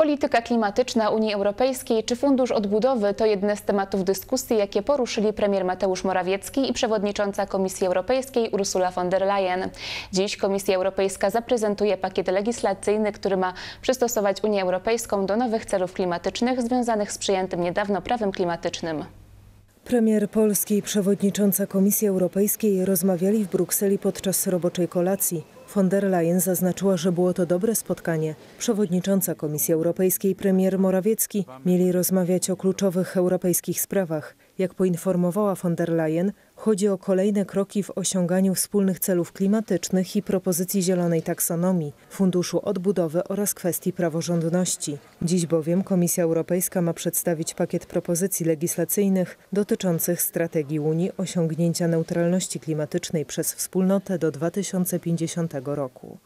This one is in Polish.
Polityka klimatyczna Unii Europejskiej czy Fundusz Odbudowy to jedne z tematów dyskusji, jakie poruszyli premier Mateusz Morawiecki i przewodnicząca Komisji Europejskiej Ursula von der Leyen. Dziś Komisja Europejska zaprezentuje pakiet legislacyjny, który ma przystosować Unię Europejską do nowych celów klimatycznych związanych z przyjętym niedawno prawem klimatycznym. Premier Polski i przewodnicząca Komisji Europejskiej rozmawiali w Brukseli podczas roboczej kolacji. Von der Leyen zaznaczyła, że było to dobre spotkanie. Przewodnicząca Komisji Europejskiej premier Morawiecki mieli rozmawiać o kluczowych europejskich sprawach. Jak poinformowała von der Leyen, chodzi o kolejne kroki w osiąganiu wspólnych celów klimatycznych i propozycji zielonej taksonomii, funduszu odbudowy oraz kwestii praworządności. Dziś bowiem Komisja Europejska ma przedstawić pakiet propozycji legislacyjnych dotyczących strategii Unii osiągnięcia neutralności klimatycznej przez wspólnotę do 2050 roku.